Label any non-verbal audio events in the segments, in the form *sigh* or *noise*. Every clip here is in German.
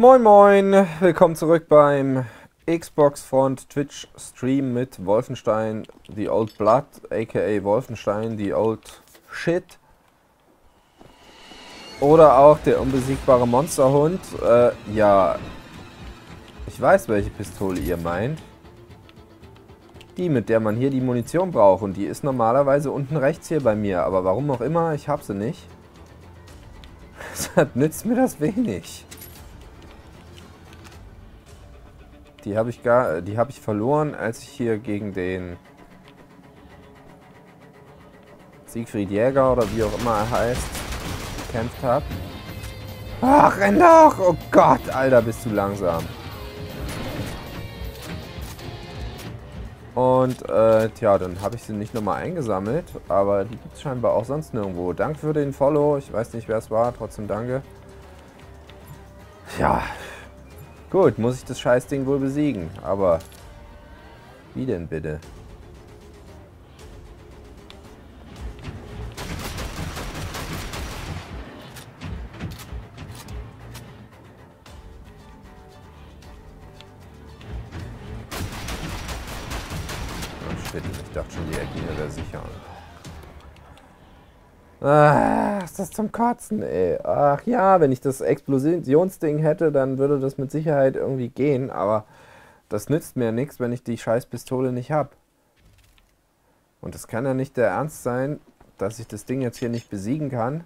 Moin Moin, willkommen zurück beim Xbox Front Twitch Stream mit Wolfenstein The Old Blood, aka Wolfenstein The Old Shit. Oder auch der unbesiegbare Monsterhund. Äh, ja, ich weiß, welche Pistole ihr meint. Die, mit der man hier die Munition braucht. Und die ist normalerweise unten rechts hier bei mir. Aber warum auch immer, ich habe sie nicht. *laughs* Deshalb nützt mir das wenig. Die habe ich gar, die habe ich verloren, als ich hier gegen den Siegfried Jäger oder wie auch immer er heißt, gekämpft habe. Ach, renn doch! Oh Gott, Alter, bist du langsam. Und, äh, tja, dann habe ich sie nicht nochmal eingesammelt, aber die gibt es scheinbar auch sonst nirgendwo. Danke für den Follow, ich weiß nicht, wer es war, trotzdem danke. Ja, gut, muss ich das Scheißding wohl besiegen, aber wie denn bitte? Ah, ist das zum Kotzen, ey. Ach ja, wenn ich das Explosionsding hätte, dann würde das mit Sicherheit irgendwie gehen, aber das nützt mir nichts, wenn ich die scheiß Pistole nicht habe. Und es kann ja nicht der Ernst sein, dass ich das Ding jetzt hier nicht besiegen kann,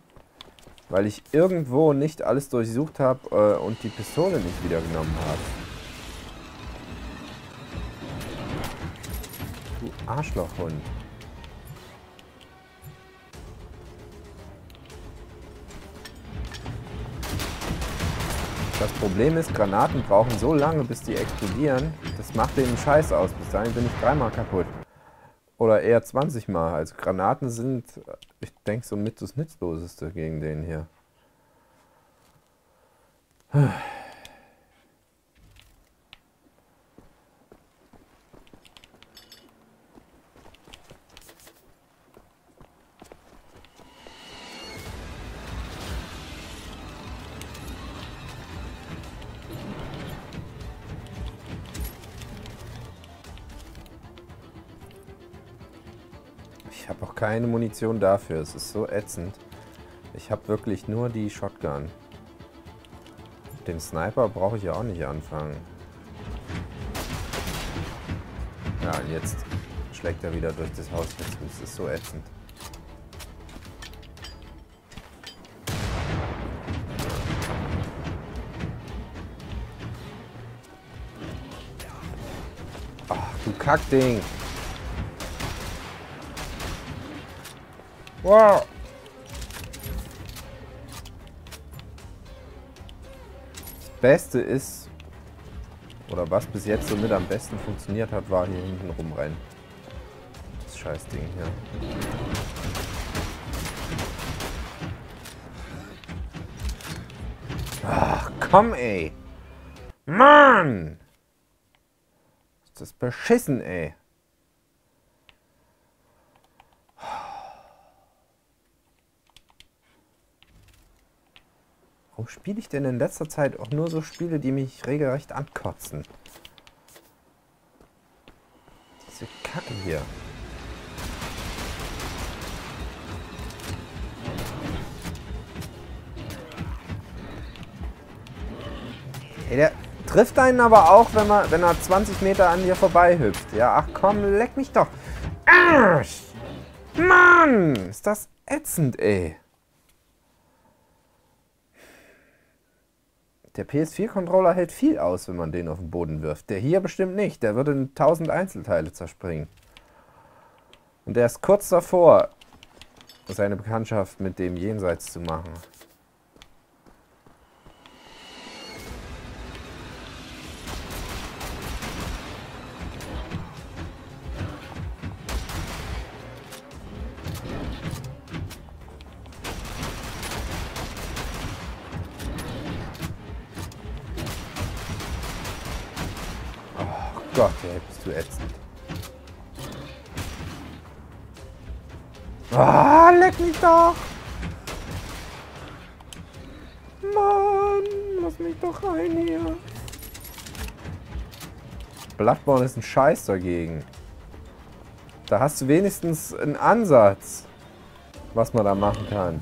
weil ich irgendwo nicht alles durchsucht habe äh, und die Pistole nicht wiedergenommen habe. Du Arschlochhund. Das Problem ist, Granaten brauchen so lange, bis die explodieren. Das macht den Scheiß aus. Bis dahin bin ich dreimal kaputt. Oder eher 20 Mal. Also Granaten sind, ich denke, so mit das Nützloseste gegen den hier. Keine Munition dafür. Es ist so ätzend. Ich habe wirklich nur die Shotgun. Den Sniper brauche ich ja auch nicht anfangen. Ja, und jetzt schlägt er wieder durch das Haus. Das ist so ätzend. Ach, du Kackding. Wow. Das Beste ist, oder was bis jetzt somit am besten funktioniert hat, war hier hinten rumrennen. Das Scheißding hier. Ach, komm ey. Mann! Ist das beschissen, ey. Warum spiele ich denn in letzter Zeit auch nur so Spiele, die mich regelrecht ankotzen? Diese Kacke hier. Ey, der trifft einen aber auch, wenn, man, wenn er 20 Meter an dir vorbei hüpft. Ja, ach komm, leck mich doch. Arsch! Mann! Ist das ätzend, ey. Der PS4-Controller hält viel aus, wenn man den auf den Boden wirft. Der hier bestimmt nicht. Der würde in tausend Einzelteile zerspringen. Und der ist kurz davor, seine Bekanntschaft mit dem Jenseits zu machen. Bloodborne ist ein Scheiß dagegen. Da hast du wenigstens einen Ansatz, was man da machen kann.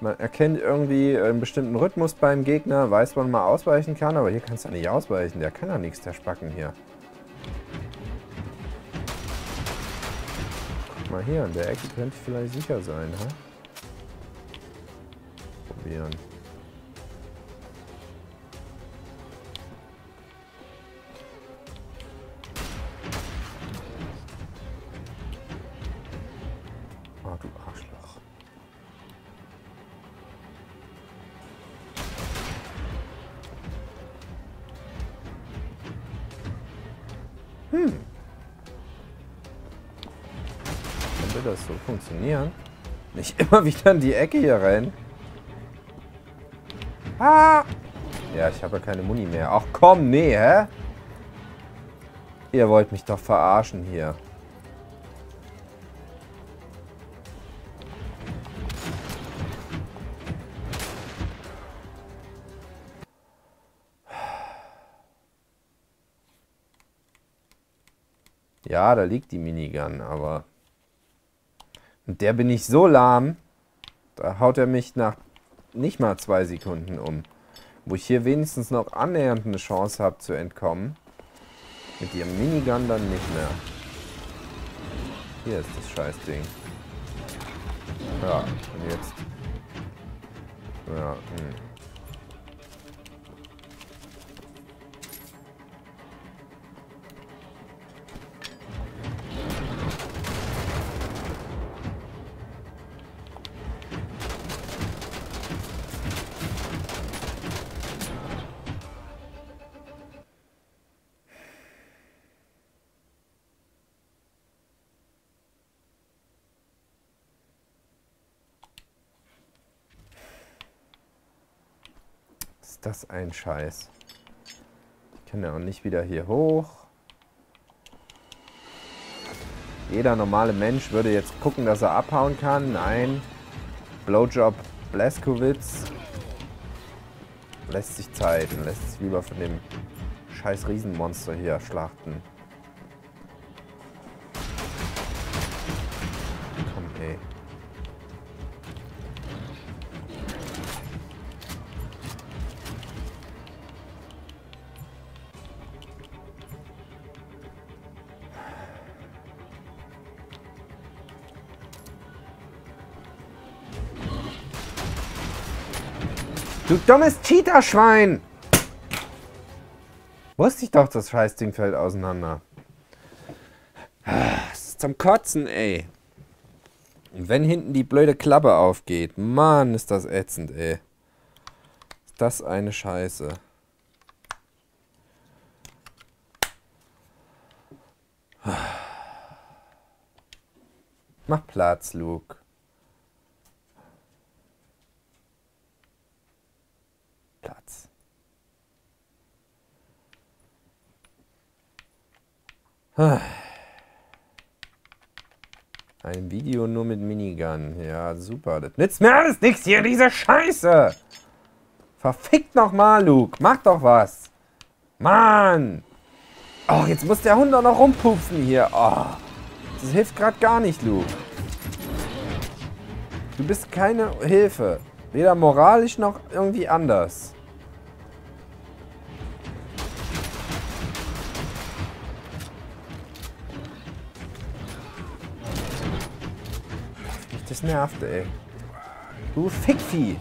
Man erkennt irgendwie einen bestimmten Rhythmus beim Gegner, weiß, wann man ausweichen kann, aber hier kannst du nicht ausweichen. Der kann ja nichts, der Spacken hier. Guck mal hier, an der Ecke könnte ich vielleicht sicher sein, hä? Probieren. Funktionieren? Nicht *laughs* immer wieder in die Ecke hier rein. Ah! Ja, ich habe ja keine Muni mehr. Ach komm, nee, hä? Ihr wollt mich doch verarschen hier. Ja, da liegt die Minigun, aber... Und der bin ich so lahm, da haut er mich nach nicht mal zwei Sekunden um. Wo ich hier wenigstens noch annähernd eine Chance habe zu entkommen. Mit ihrem Minigun dann nicht mehr. Hier ist das Scheißding. Ja, und jetzt... Ja, hm. Das ein Scheiß. Ich kann ja auch nicht wieder hier hoch. Jeder normale Mensch würde jetzt gucken, dass er abhauen kann. Nein. Blowjob Blaskowitz lässt sich Zeit und lässt sich lieber von dem scheiß Riesenmonster hier schlachten. Du dummes Cheater-Schwein! Wusste ich doch, das Scheißding fällt auseinander. Das ist zum Kotzen, ey. Und wenn hinten die blöde Klappe aufgeht, Mann, ist das ätzend, ey. Ist das eine Scheiße. Mach Platz, Luke. Platz. Ein Video nur mit Minigun. Ja, super. Das nützt mir alles nichts hier, diese Scheiße. Verfickt nochmal, Luke. Mach doch was. Mann. Oh, jetzt muss der Hund auch noch rumpupsen hier. Oh, das hilft gerade gar nicht, Luke. Du bist keine Hilfe. Weder moralisch noch irgendwie anders. Das nervt, ey. Du Fickvieh.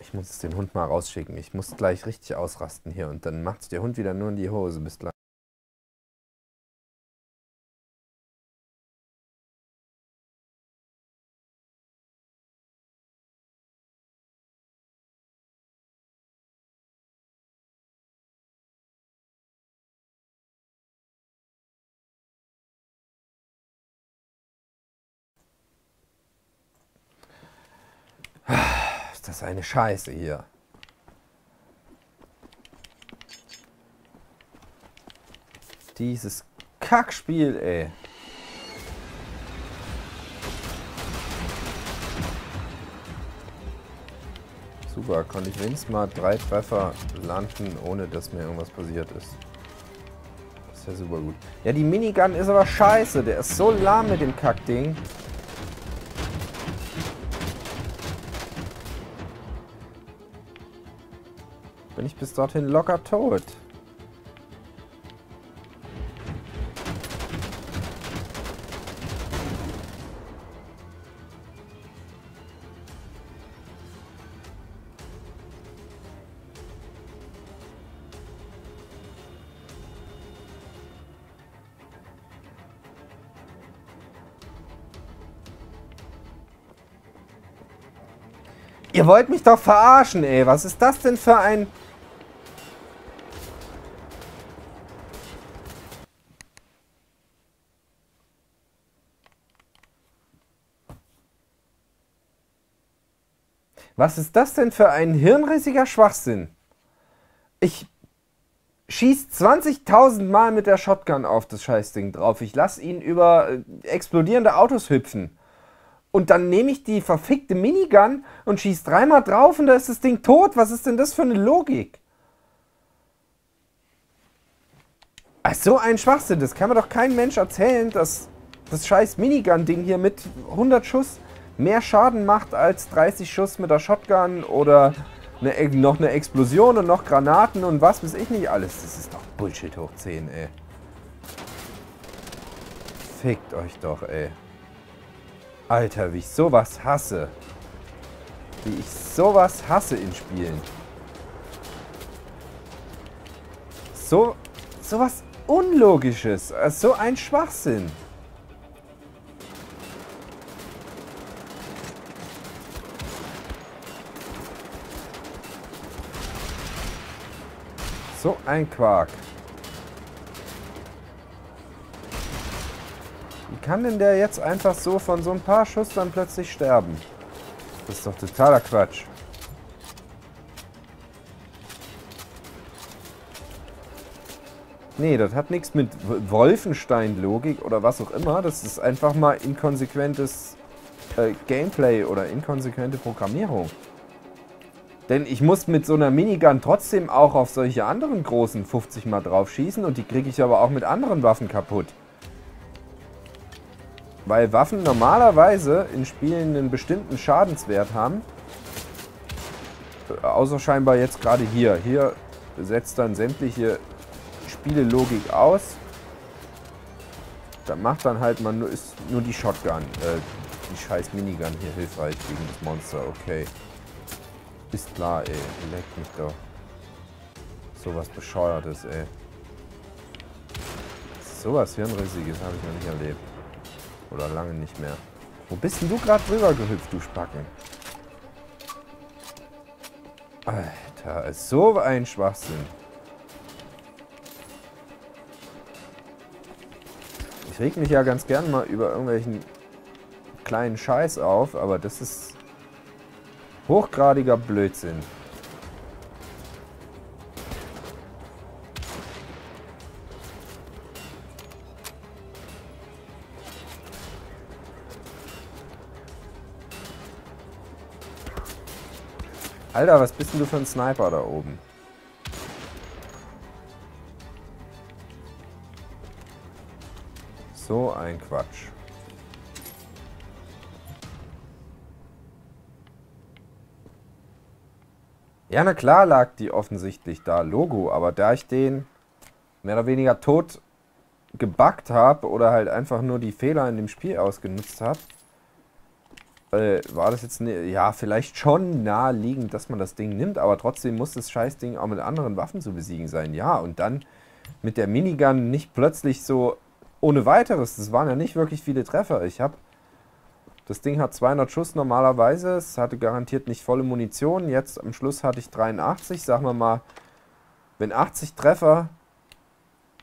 Ich muss den Hund mal rausschicken. Ich muss gleich richtig ausrasten hier. Und dann macht der Hund wieder nur in die Hose. Bis gleich. Ist eine Scheiße hier. Dieses Kackspiel, ey. Super, konnte ich wenigstens mal drei Treffer landen, ohne dass mir irgendwas passiert ist. Das ist ja super gut. Ja, die Minigun ist aber scheiße. Der ist so lahm mit dem Kackding. Bin ich bis dorthin locker tot. Ihr wollt mich doch verarschen, ey. Was ist das denn für ein... Was ist das denn für ein hirnrissiger Schwachsinn? Ich schieß 20.000 Mal mit der Shotgun auf das Scheißding drauf. Ich lass ihn über äh, explodierende Autos hüpfen. Und dann nehme ich die verfickte Minigun und schieß dreimal drauf und da ist das Ding tot. Was ist denn das für eine Logik? Ach, so ein Schwachsinn. Das kann mir doch kein Mensch erzählen, dass das scheiß Minigun-Ding hier mit 100 Schuss mehr Schaden macht als 30 Schuss mit der Shotgun oder eine, noch eine Explosion und noch Granaten und was weiß ich nicht alles. Das ist doch Bullshit hoch 10, ey. Fickt euch doch, ey. Alter, wie ich sowas hasse. Wie ich sowas hasse in Spielen. So, sowas Unlogisches. So ein Schwachsinn. So ein Quark. Wie kann denn der jetzt einfach so von so ein paar Schuss dann plötzlich sterben? Das ist doch totaler Quatsch. Nee, das hat nichts mit Wolfenstein-Logik oder was auch immer. Das ist einfach mal inkonsequentes äh, Gameplay oder inkonsequente Programmierung. Denn ich muss mit so einer Minigun trotzdem auch auf solche anderen großen 50 mal drauf schießen und die kriege ich aber auch mit anderen Waffen kaputt. Weil Waffen normalerweise in Spielen einen bestimmten Schadenswert haben. Außer scheinbar jetzt gerade hier. Hier setzt dann sämtliche Spielelogik aus. Da macht dann halt man nur, ist nur die Shotgun, äh, die scheiß Minigun hier hilfreich gegen das Monster. Okay. Ist klar, ey. Leck mich doch. Sowas bescheuertes, ey. Sowas Hirnrissiges habe ich noch nicht erlebt. Oder lange nicht mehr. Wo bist denn du gerade drüber gehüpft, du Spacken? Alter, ist so ein Schwachsinn. Ich reg mich ja ganz gern mal über irgendwelchen kleinen Scheiß auf, aber das ist hochgradiger Blödsinn. Alter, was bist denn du für ein Sniper da oben? So ein Quatsch. Ja, na klar lag die offensichtlich da, Logo, aber da ich den mehr oder weniger tot gebackt habe oder halt einfach nur die Fehler in dem Spiel ausgenutzt habe, äh, war das jetzt, ne, ja, vielleicht schon naheliegend, dass man das Ding nimmt, aber trotzdem muss das Scheißding auch mit anderen Waffen zu besiegen sein. Ja, und dann mit der Minigun nicht plötzlich so ohne weiteres. Das waren ja nicht wirklich viele Treffer. Ich habe, das Ding hat 200 Schuss normalerweise, es hatte garantiert nicht volle Munition. Jetzt am Schluss hatte ich 83, sagen wir mal, wenn 80 Treffer,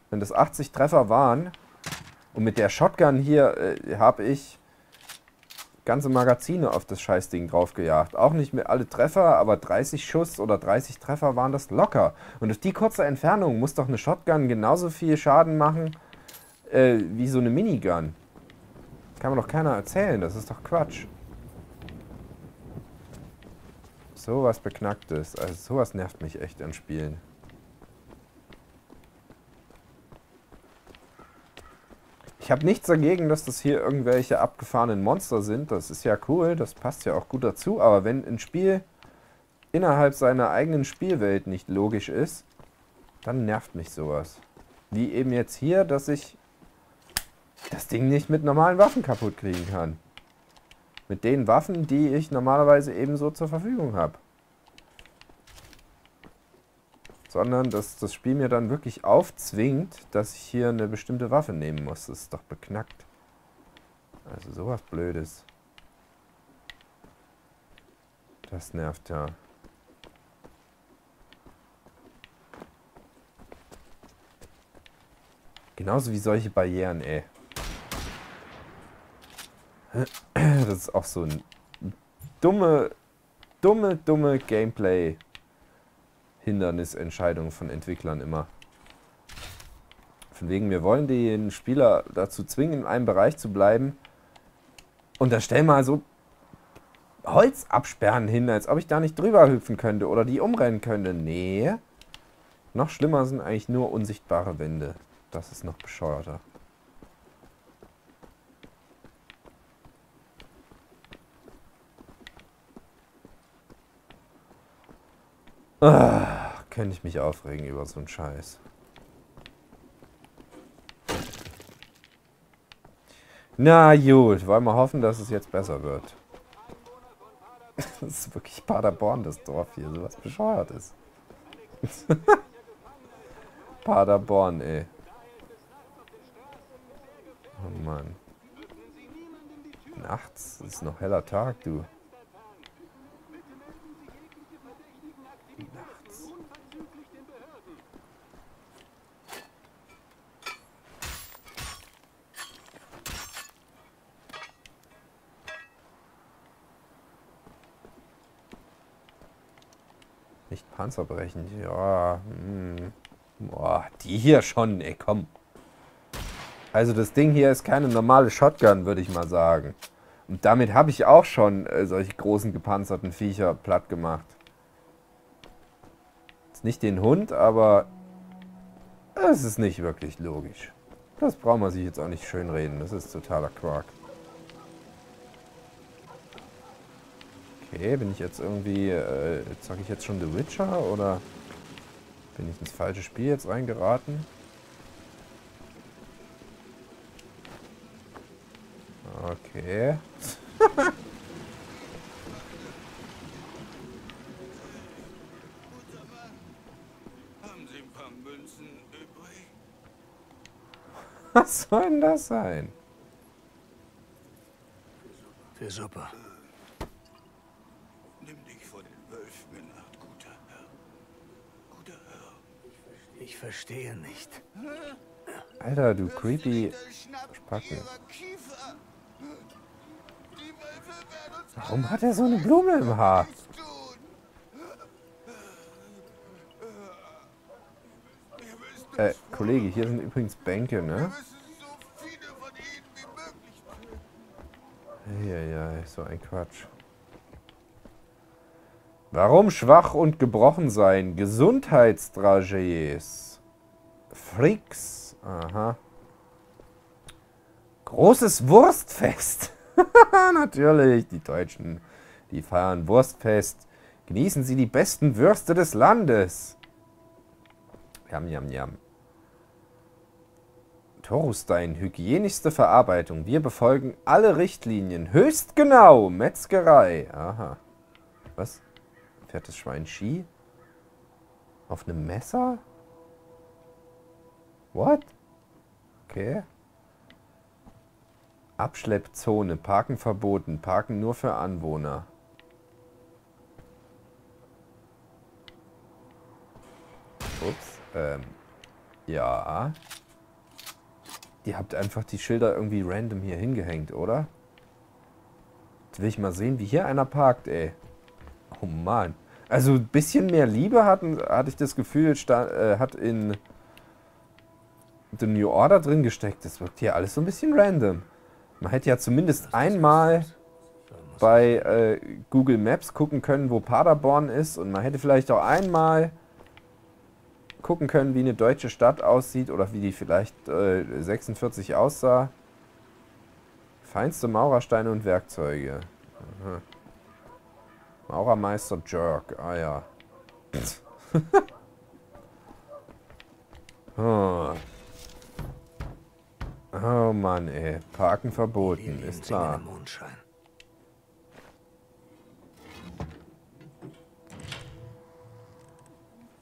wenn das 80 Treffer waren und mit der Shotgun hier äh, habe ich ganze Magazine auf das Scheißding draufgejagt. Auch nicht mehr alle Treffer, aber 30 Schuss oder 30 Treffer waren das locker. Und durch die kurze Entfernung muss doch eine Shotgun genauso viel Schaden machen äh, wie so eine Minigun. Kann mir doch keiner erzählen, das ist doch Quatsch. Sowas Beknacktes. Also sowas nervt mich echt an Spielen. Ich habe nichts dagegen, dass das hier irgendwelche abgefahrenen Monster sind. Das ist ja cool, das passt ja auch gut dazu. Aber wenn ein Spiel innerhalb seiner eigenen Spielwelt nicht logisch ist, dann nervt mich sowas. Wie eben jetzt hier, dass ich das Ding nicht mit normalen Waffen kaputt kriegen kann. Mit den Waffen, die ich normalerweise ebenso zur Verfügung habe. sondern dass das Spiel mir dann wirklich aufzwingt, dass ich hier eine bestimmte Waffe nehmen muss. Das ist doch beknackt. Also sowas Blödes. Das nervt ja. Genauso wie solche Barrieren, ey. Das ist auch so ein dumme, dumme, dumme Gameplay. Hindernisentscheidung von Entwicklern immer. Von wegen, wir wollen den Spieler dazu zwingen, in einem Bereich zu bleiben. Und da stell mal so Holzabsperren hin, als ob ich da nicht drüber hüpfen könnte oder die umrennen könnte. Nee. Noch schlimmer sind eigentlich nur unsichtbare Wände. Das ist noch bescheuerter. Ah, könnte ich mich aufregen über so einen Scheiß. Na gut, wollen wir hoffen, dass es jetzt besser wird. *laughs* Das ist wirklich Paderborn, das Dorf hier, so was bescheuert ist. *laughs* Paderborn, ey. Oh Mann. Nachts ist noch heller Tag, du. Panzerbrechend. Ja. Hm. Boah, die hier schon, ey, komm. Also das Ding hier ist keine normale Shotgun, würde ich mal sagen. Und damit habe ich auch schon äh, solche großen gepanzerten Viecher platt gemacht. Ist nicht den Hund, aber es ist nicht wirklich logisch. Das braucht man sich jetzt auch nicht schönreden. Das ist totaler Quark. Okay, bin ich jetzt irgendwie, äh, sag ich jetzt schon The Witcher oder bin ich ins falsche Spiel jetzt reingeraten? Okay. *laughs* Was soll denn das sein? Für Suppe. Ich verstehe nicht. Alter, du creepy Spacken. Warum hat er so eine Blume im Haar? Äh, Kollege, hier sind übrigens Bänke, ne? Ja, ja, so ein Quatsch. Warum schwach und gebrochen sein? Gesundheitstragees. Freaks. Aha. Großes Wurstfest. *laughs* Natürlich, die Deutschen, die feiern Wurstfest. Genießen Sie die besten Würste des Landes. Jam, jam, jam. Torustein, hygienischste Verarbeitung. Wir befolgen alle Richtlinien. Höchst genau. Metzgerei. Aha. Was? Fährt das Schwein Ski? Auf einem Messer? What? Okay. Abschleppzone. Parken verboten. Parken nur für Anwohner. Ups. Ähm. Ja. Ihr habt einfach die Schilder irgendwie random hier hingehängt, oder? Jetzt will ich mal sehen, wie hier einer parkt, ey. Oh Mann. Also ein bisschen mehr Liebe hatten, hatte ich das Gefühl, stand, äh, hat in The New Order drin gesteckt. Das wirkt hier alles so ein bisschen random. Man hätte ja zumindest einmal bei äh, Google Maps gucken können, wo Paderborn ist. Und man hätte vielleicht auch einmal gucken können, wie eine deutsche Stadt aussieht oder wie die vielleicht äh, 46 aussah. Feinste Maurersteine und Werkzeuge. Aha. Maurermeister Jerk. Ah ja. *laughs* oh. *laughs* oh Mann, ey. Parken verboten, ist klar.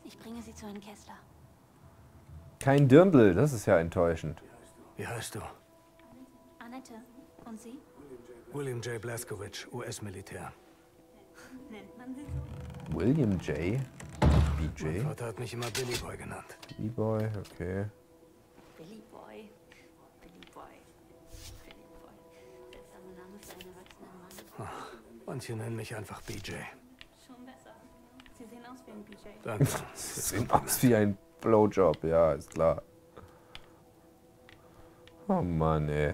Ich bringe sie zu Herrn Kessler. Kein Dirndl, das ist ja enttäuschend. Wie heißt du? Annette. Und Sie? William J. Blaskowitz, US-Militär. *laughs* Nennt man Sie so? William J. Mein BJ. Vater hat mich immer Billy Boy genannt. B-Boy, okay. Manche nennen mich einfach BJ. Schon besser. Sie sehen aus wie ein BJ. Danke. *laughs* Sieht aus wie ein Blowjob, ja, ist klar. Oh Mann, ey.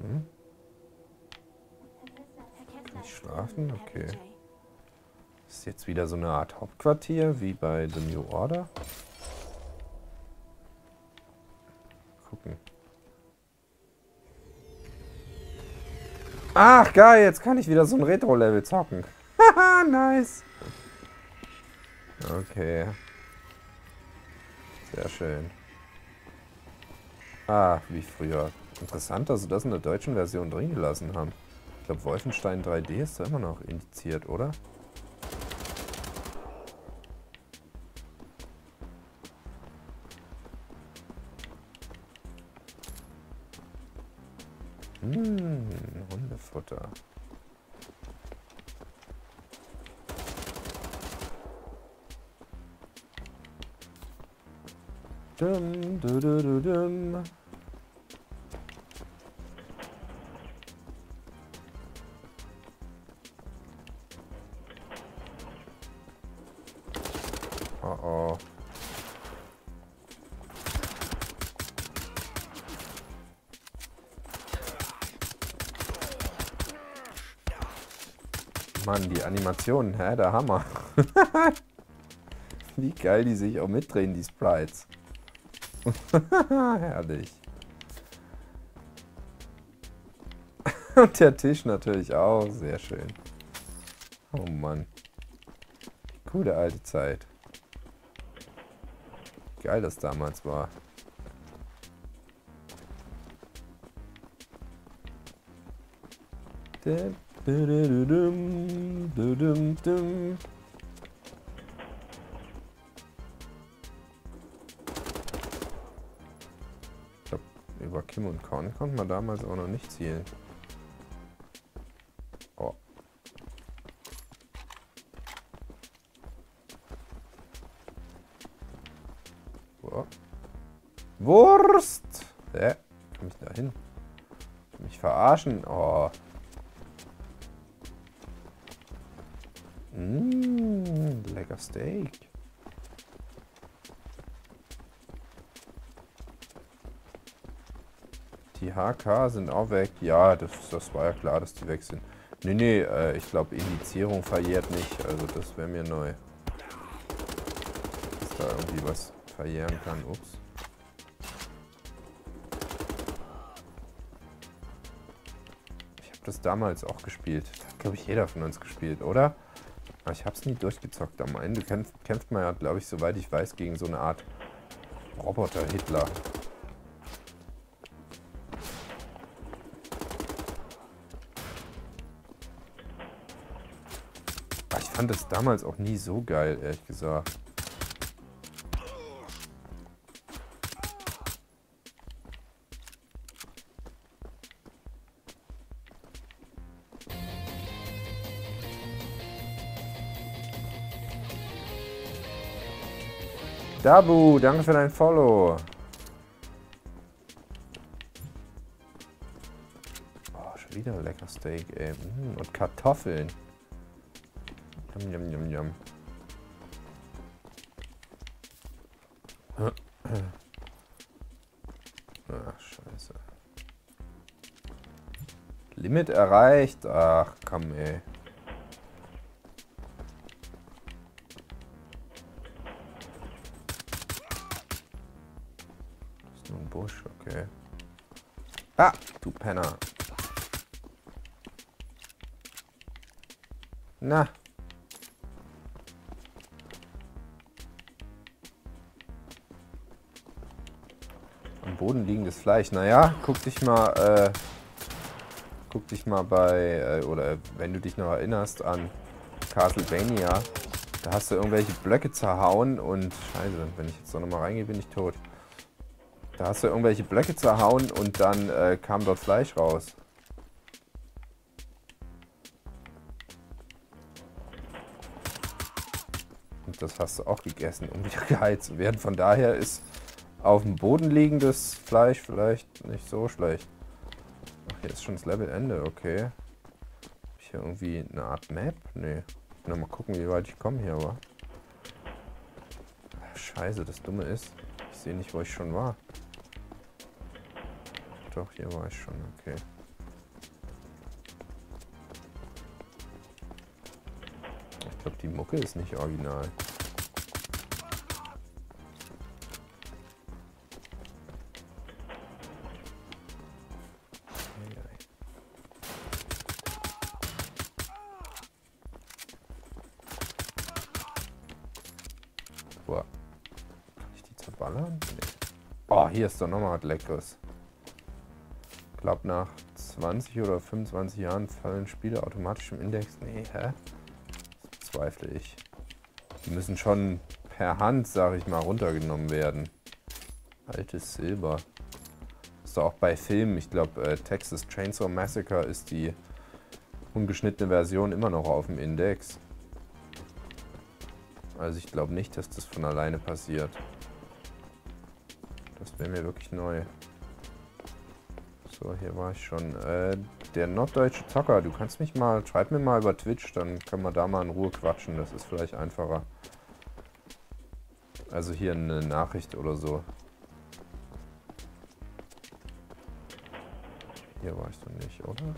Hm? Nicht ist schlafen? Okay. Ist jetzt wieder so eine Art Hauptquartier wie bei The New Order? Ach geil, jetzt kann ich wieder so ein Retro-Level zocken. Haha, *laughs* nice. Okay. Sehr schön. Ah, wie früher. Interessant, dass sie das in der deutschen Version drin gelassen haben. Ich glaube, Wolfenstein 3D ist da immer noch indiziert, oder? Mann, die Animationen, hä, der Hammer. *laughs* Wie geil die sich auch mitdrehen, die Sprites. *laughs* Herrlich. *laughs* Und der Tisch natürlich auch, sehr schön. Oh Mann. Gute alte Zeit. Geil das damals war. Dum, Ich glaube, über Kim und Korn konnte man damals auch noch nicht zielen. Oh. Oh. Wurst! Hä? Komm ich da hin? Mich verarschen? Oh. Mmh, lecker Steak. Die HK sind auch weg. Ja, das, das war ja klar, dass die weg sind. Nee, nee, äh, ich glaube, Indizierung verjährt nicht. Also das wäre mir neu. Dass da irgendwie was verjähren kann. Ups. Ich habe das damals auch gespielt. Das hat, glaube ich, jeder von uns gespielt, oder? Aber ich habe es nie durchgezockt. Am Ende kämpft, kämpft man ja, glaube ich, soweit ich weiß, gegen so eine Art Roboter-Hitler. Aber Ich fand das damals auch nie so geil, ehrlich gesagt. Dabu, danke für dein Follow. Oh, schon wieder ein lecker Steak, ey. Mm, und Kartoffeln. Yum, yum, yum, yum. Scheiße. Limit erreicht. Ach, komm, ey. Ah, du Penner. Na. Am Boden liegendes Fleisch. Naja, guck dich mal, äh, guck dich mal bei, äh, oder wenn du dich noch erinnerst an Castlevania, da hast du irgendwelche Blöcke zerhauen und, scheiße, wenn ich jetzt noch mal reingehe, bin ich tot. Da hast du irgendwelche Blöcke zerhauen und dann äh, kam dort Fleisch raus. Und das hast du auch gegessen, um wieder *laughs* geheilt zu werden. Von daher ist auf dem Boden liegendes Fleisch vielleicht nicht so schlecht. Ach, hier ist schon das Levelende, okay. Hab ich hier irgendwie eine Art Map? Nee. Na, mal gucken, wie weit ich komme hier, aber. Scheiße, das Dumme ist, ich sehe nicht, wo ich schon war. Doch, hier war ich schon, okay. Ich glaube, die Mucke ist nicht original. Boah. Kann ich die zerballern? Nee. Oh, hier ist doch nochmal was Leckeres. Ich glaube, nach 20 oder 25 Jahren fallen Spiele automatisch im Index. Nee, hä? Das bezweifle ich. Die müssen schon per Hand, sage ich mal, runtergenommen werden. Altes Silber. Ist doch auch bei Filmen. Ich glaube, äh, Texas Chainsaw Massacre ist die ungeschnittene Version immer noch auf dem Index. Also ich glaube nicht, dass das von alleine passiert. Das wäre mir wirklich neu. So, hier war ich schon. Äh, der norddeutsche Zocker, du kannst mich mal, schreib mir mal über Twitch, dann können wir da mal in Ruhe quatschen. Das ist vielleicht einfacher. Also hier eine Nachricht oder so. Hier war ich doch nicht, oder?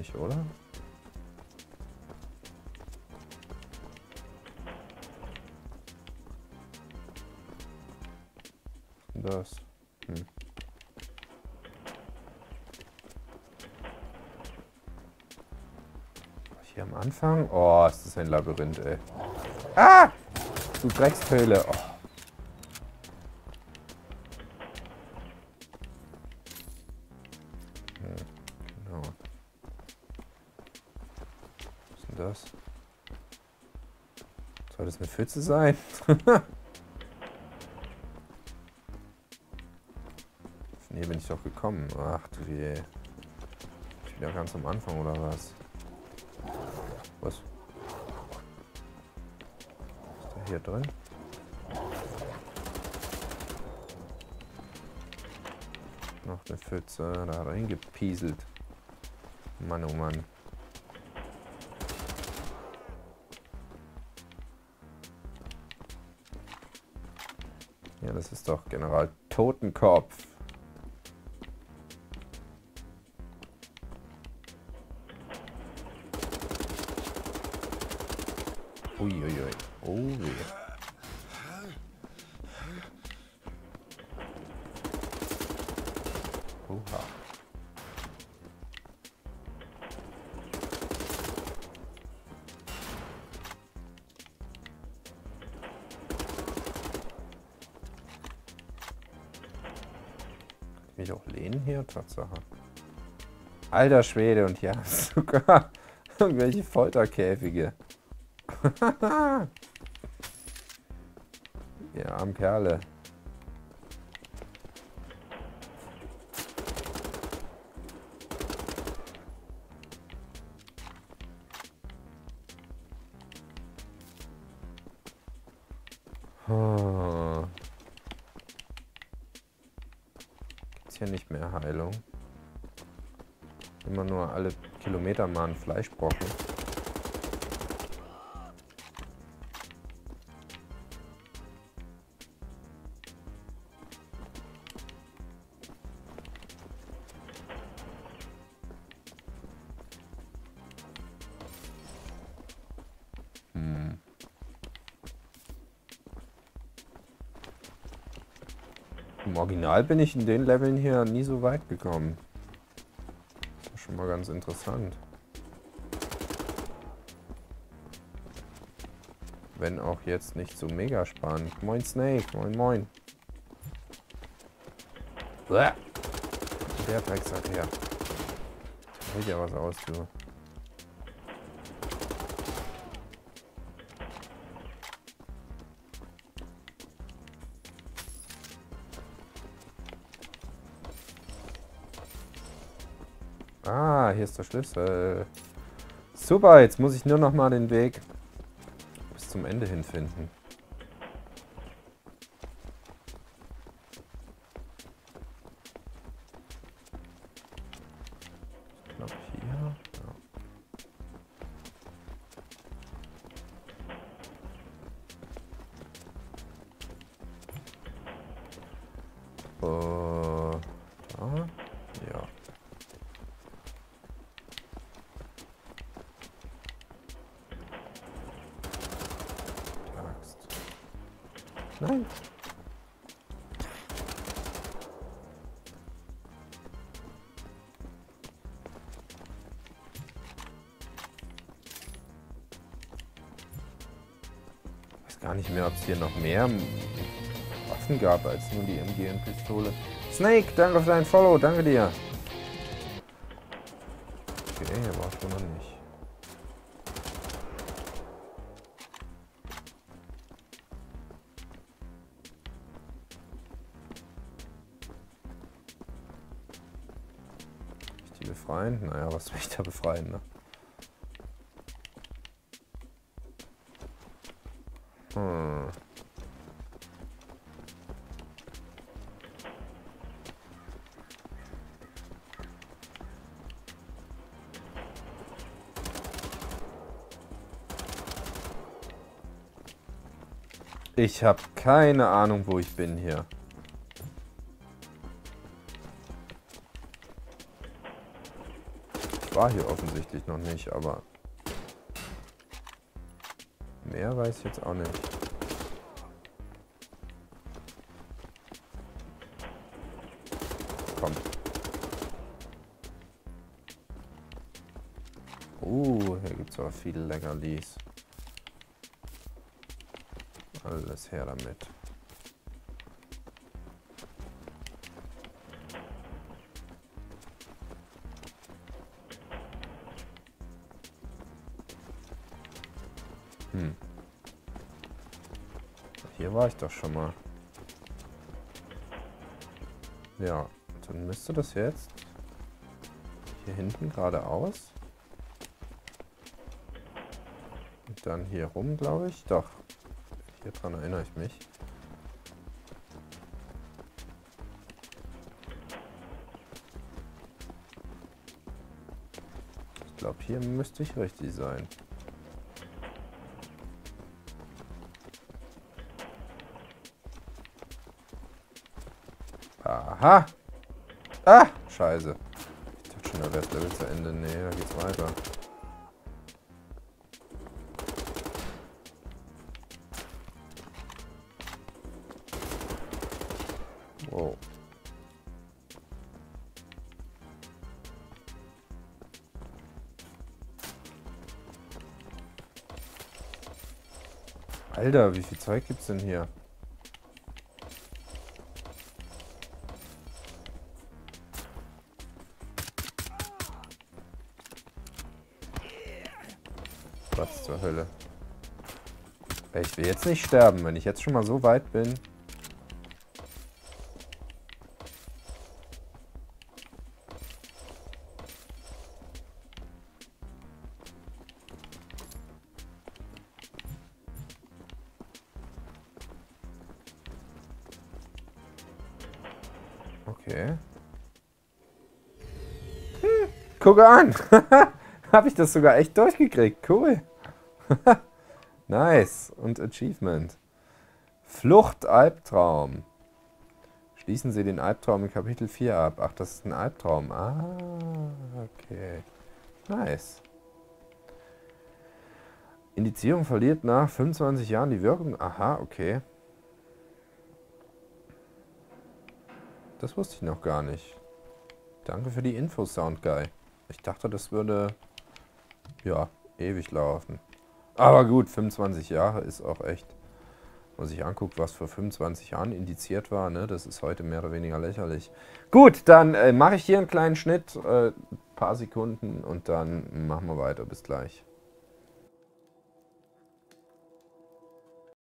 Nicht, oder? Das. Hm. Hier am Anfang? Oh, ist das ein Labyrinth, ey. Ah! Du Dreckspöhle. Oh. Pfütze sein? *laughs* Hier bin ich doch gekommen. Ach du je. Ich wieder ganz am Anfang oder was? Was? Ist da hier drin? Noch eine Pfütze da reingepieselt. Mann, oh Mann. Das ist doch General Totenkopf. Uiuiui. Oh weh. Hier? Tatsache. Alter Schwede, und hier hast du sogar *laughs* irgendwelche Folterkäfige. *laughs* Ihr armen Kerle. Mal ein Fleischbrocken. Hm. Im Original bin ich in den Leveln hier nie so weit gekommen. Das ist schon mal ganz interessant. Wenn auch jetzt nicht so mega spannend. Moin Snake, moin moin. Bäh. Der Drecksack her. Sieht ja was aus, du. Ah, hier ist der Schlüssel. Super, jetzt muss ich nur noch mal den Weg zum Ende hin finden. Äh, gar nicht mehr, ob es hier noch mehr Waffen gab als nur die MGN-Pistole. Snake, danke für dein Follow, danke dir. Okay, hier warst du noch nicht. Ich die befreien? Naja, was will ich da befreien, ne? Ich habe keine Ahnung, wo ich bin hier. Ich war hier offensichtlich noch nicht, aber mehr weiß ich jetzt auch nicht. Komm. Uh, hier gibt's aber viele Leckerlis. Alles her damit. Hm. Hier war ich doch schon mal. Ja, dann müsste das jetzt hier hinten geradeaus. Und dann hier rum, glaube ich. Doch. Hier dran erinnere ich mich. Ich glaube, hier müsste ich richtig sein. Aha! Ah! Scheiße. Ich dachte schon, da wäre das Level zu Ende. Nee, da geht's weiter. Alter, wie viel Zeug gibt's denn hier? Was zur Hölle? Ich will jetzt nicht sterben, wenn ich jetzt schon mal so weit bin. Okay. Hm, gucke an. *laughs* Habe ich das sogar echt durchgekriegt. Cool. *laughs* nice. Und Achievement. Flucht, Albtraum. Schließen Sie den Albtraum in Kapitel 4 ab. Ach, das ist ein Albtraum. Ah, okay. Nice. Indizierung verliert nach 25 Jahren die Wirkung. Aha, okay. Das wusste ich noch gar nicht. Danke für die Info, Soundguy. Ich dachte, das würde, ja, ewig laufen. Aber gut, 25 Jahre ist auch echt, wenn man sich anguckt, was vor 25 Jahren indiziert war, ne, das ist heute mehr oder weniger lächerlich. Gut, dann äh, mache ich hier einen kleinen Schnitt, äh, paar Sekunden und dann machen wir weiter. Bis gleich.